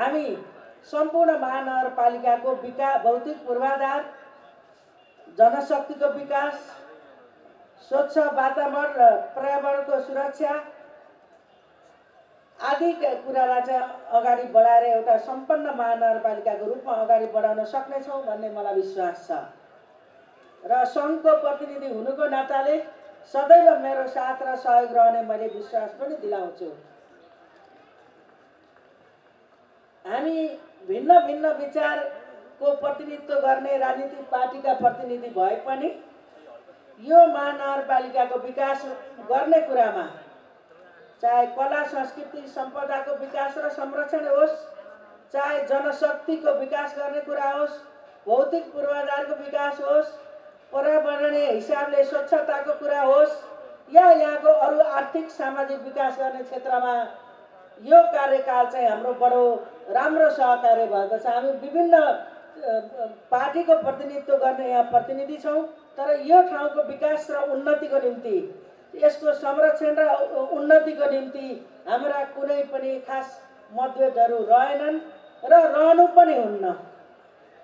हामी सम्पूर्ण महानगरपालिकाको विका भौतिक पूर्वाधार जनशक्तिको विकास स्वच्छ वातावरण र पर्यावरणको सुरक्षा आदि कुरालाई चाहिँ अगाडि बढाएर एउटा सम्पन्न महानगरपालिकाको रूपमा अगाडि बढाउन सक्नेछौँ भन्ने मलाई विश्वास छ। र सङ्घको प्रतिनिधि हुनुको नाताले सदैव मेरो साथ र सहयोग रहने मैले विश्वास पनि दिलाउँछु। हामी भिन्न भिन्न विचारको प्रतिनिधित्व गर्ने राजनीतिक पार्टीका प्रतिनिधि भए पनि यो महानगरपालिकाको विकास गर्ने कुरामा चाहे कला संस्कृति सम्पदाको विकास र संरक्षण होस् चाहे जनशक्तिको विकास गर्ने कुरा होस् भौतिक पूर्वाधारको विकास होस् पर्यावरणीय हिसाबले स्वच्छताको कुरा होस् या यहाँको अरू आर्थिक सामाजिक विकास गर्ने क्षेत्रमा यो कार्यकाल चाहिँ हाम्रो बडो राम्रो सहकार्य भएको छ। हामी विभिन्न पार्टीको प्रतिनिधित्व गर्ने यहाँ प्रतिनिधि छौँ तर यो ठाउँको विकास र उन्नतिको निम्ति यसको संरक्षण र उन्नतिको निम्ति हाम्रा कुनै पनि खास मतभेदहरू रहेनन् र रहनु पनि हुन्न।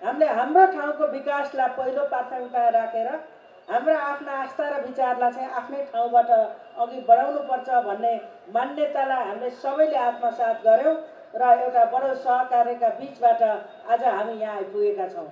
हामीले हाम्रो ठाउँको विकासलाई पहिलो प्राथमिकता राखेर हाम्रा आफ्ना आस्था र विचारलाई चाहिँ आफ्नै ठाउँबाट अघि बढाउनुपर्छ भन्ने मान्यतालाई हामीले सबैले आत्मसात गऱ्यौँ र एउटा बडो सहकार्यका बिचबाट आज हामी यहाँ आइपुगेका छौँ।